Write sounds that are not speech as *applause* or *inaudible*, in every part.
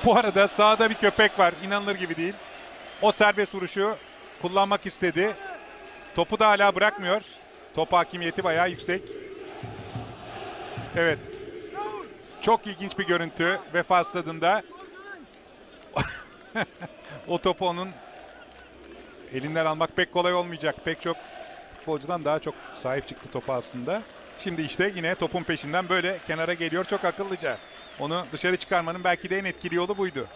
*laughs* Bu arada sağda bir köpek var. İnanılır gibi değil. O serbest vuruşu kullanmak istedi. Topu da hala bırakmıyor. Top hakimiyeti bayağı yüksek. Evet. Çok ilginç bir görüntü Vefa Stadı'nda. *laughs* o topu onun elinden almak pek kolay olmayacak. Pek çok futbolcudan daha çok sahip çıktı topa aslında. Şimdi işte yine topun peşinden böyle kenara geliyor. Çok akıllıca. Onu dışarı çıkarmanın belki de en etkili yolu buydu.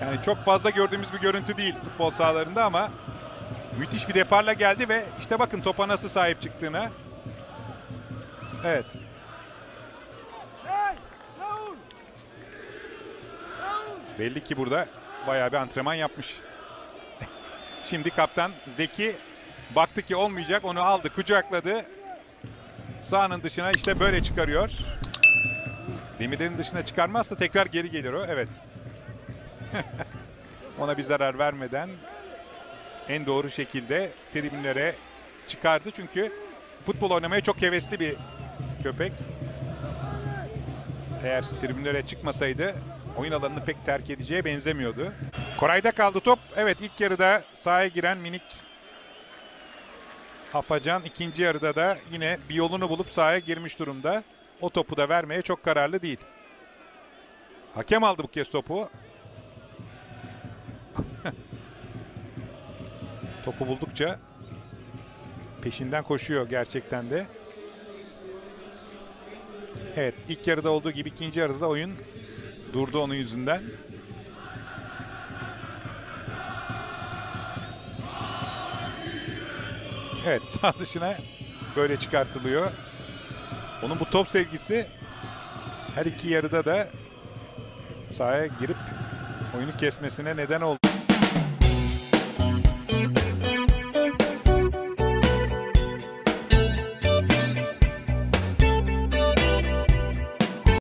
Yani çok fazla gördüğümüz bir görüntü değil futbol sahalarında ama müthiş bir deparla geldi ve işte bakın topa nasıl sahip çıktığına. Evet. Belli ki burada bayağı bir antrenman yapmış. *laughs* Şimdi kaptan Zeki baktı ki olmayacak onu aldı kucakladı. Sahanın dışına işte böyle çıkarıyor. Demirlerin dışına çıkarmazsa tekrar geri gelir o. Evet. *laughs* Ona bir zarar vermeden en doğru şekilde tribünlere çıkardı. Çünkü futbol oynamaya çok hevesli bir köpek. Eğer tribünlere çıkmasaydı oyun alanını pek terk edeceğe benzemiyordu. Koray'da kaldı top. Evet ilk yarıda sahaya giren minik Hafacan ikinci yarıda da yine bir yolunu bulup sahaya girmiş durumda. O topu da vermeye çok kararlı değil. Hakem aldı bu kez topu. *laughs* topu buldukça peşinden koşuyor gerçekten de. Evet ilk yarıda olduğu gibi ikinci yarıda da oyun durdu onun yüzünden. Evet *laughs* sağ dışına böyle çıkartılıyor. Onun bu top sevgisi her iki yarıda da sahaya girip oyunu kesmesine neden oldu.